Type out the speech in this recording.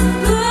good.